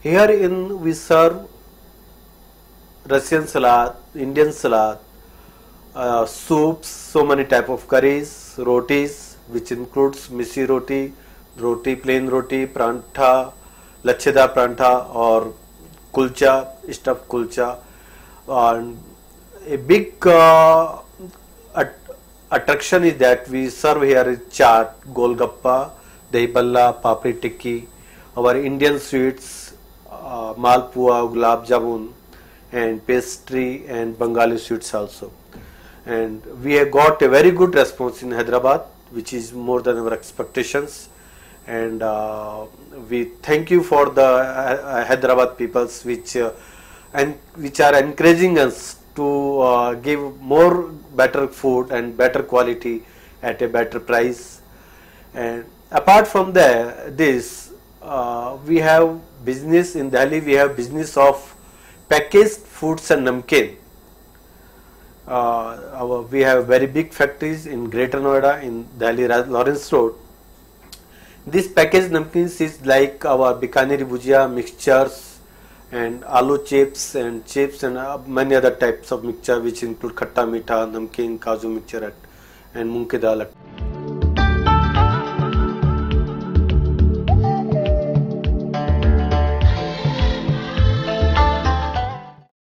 Here in we serve Russian salad, Indian salad, uh, soups, so many type of curries, rotis, which includes misi roti, roti, plain roti, prantha, lacheda prantha or kulcha, stuffed kulcha. And a big uh, attraction is that we serve here is chaat, golgappa, dahi balla, papri tikki, our Indian sweets, uh, malpua, gulab jamun, and pastry and Bengali sweets also. And we have got a very good response in Hyderabad, which is more than our expectations. And uh, we thank you for the uh, Hyderabad peoples, which uh, and which are encouraging us to uh, give more better food and better quality at a better price. And apart from there, this uh, we have business in Delhi. We have business of packaged foods and namkeen. Uh, our, we have very big factories in Greater Noida, in Delhi Lawrence Road. This packaged namkeens is like our Bikaneri bhujia, mixtures, and aloo chips and chips and uh, many other types of mixture which include khatta meetha, namkeen, kaju mixture and moong ki dal.